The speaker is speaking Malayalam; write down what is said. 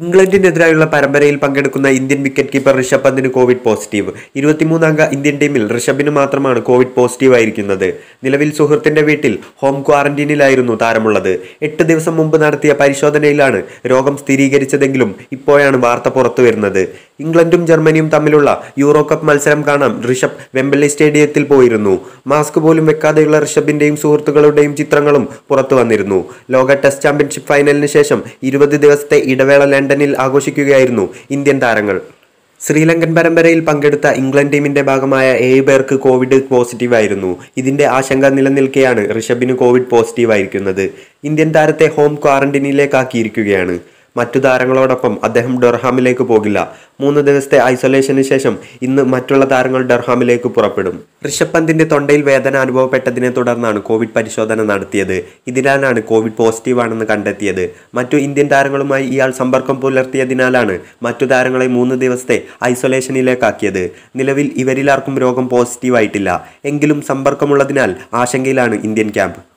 ഇംഗ്ലണ്ടിനെതിരായുള്ള പരമ്പരയിൽ പങ്കെടുക്കുന്ന ഇന്ത്യൻ വിക്കറ്റ് കീപ്പർ ഋഷഭ് പന്തിന് കോവിഡ് പോസിറ്റീവ്. ഇരുപത്തിമൂന്നംഗ ഇന്ത്യൻ ടീമിൽ ഋഷഭിന് മാത്രമാണ് കോവിഡ് പോസിറ്റീവ് ആയിരിക്കുന്നത്. നിലവിൽ സുഹൃത്തിന്റെ വീട്ടിൽ ഹോം ക്വാറന്റീനിലായിരുന്നു താരമുള്ളത്. എട്ട് ദിവസം മുമ്പ് നടത്തിയ പരിശോധനയിലാണ് രോഗം സ്ഥിരീകരിച്ചതെങ്കിലും ഇപ്പോഴാണ് വാർത്ത പുറത്തു വരുന്നത്. ഇംഗ്ലണ്ടും ജർമ്മനിയും തമ്മിലുള്ള യൂറോ കപ്പ് മത്സരം കാണാൻ ഋഷഭ് വെമ്പള്ളി സ്റ്റേഡിയത്തിൽ പോയിരുന്നു. മാസ്ക് പോലും വെക്കാതെയുള്ള ഋഷഭിന്റെയും സുഹൃത്തുക്കളുടെയും ചിത്രങ്ങളും പുറത്തു വന്നിരുന്നു. ലോക ടെസ്റ്റ് ചാമ്പ്യൻഷിപ്പ് ഫൈനലിന് ശേഷം ഇരുപത് ദിവസത്തെ ഇടവേള ലണ്ടനിൽ ആഘോഷിക്കുകയായിരുന്നു ഇന്ത്യൻ താരങ്ങൾ. ശ്രീലങ്കൻ പരമ്പരയിൽ പങ്കെടുത്ത ഇംഗ്ലണ്ട് ടീമിന്റെ ഭാഗമായ ഏഴ് പേർക്ക് കോവിഡ് പോസിറ്റീവ് ആയിരുന്നു. ഇതിന്റെ ആശങ്ക നിലനിൽക്കെയാണ് ഋഷഭിന് കോവിഡ് പോസിറ്റീവ് ആയിരിക്കുന്നത്. ഇന്ത്യൻ താരത്തെ ഹോം ക്വാറന്റീനിലേക്കാക്കിയിരിക്കുകയാണ് മറ്റു താരങ്ങളോടൊപ്പം അദ്ദേഹം ഡർഹാമിലേക്ക് പോകില്ല. മൂന്ന് ദിവസത്തെ ഐസൊലേഷന് ശേഷം ഇന്ന് മറ്റുള്ള താരങ്ങൾ ഡർഹാമിലേക്ക് പുറപ്പെടും. ഋഷഭ് പന്തിന്റെ തൊണ്ടയിൽ വേദന അനുഭവപ്പെട്ടതിനെ തുടർന്നാണ് കോവിഡ് പരിശോധന നടത്തിയത്. ഇതിനാലാണ് കോവിഡ് പോസിറ്റീവ് ആണെന്ന് കണ്ടെത്തിയത്. മറ്റു ഇന്ത്യൻ താരങ്ങളുമായി ഇയാൾ സമ്പർക്കം പുലർത്തിയതിനാലാണ് മറ്റു താരങ്ങളെ മൂന്ന് ദിവസത്തെ ഐസൊലേഷനിലേക്കാക്കിയത്. നിലവിൽ ഇവരിലാർക്കും രോഗം പോസിറ്റീവായിട്ടില്ല. എങ്കിലും സമ്പർക്കമുള്ളതിനാൽ ആശങ്കയിലാണ് ഇന്ത്യൻ ക്യാമ്പ്.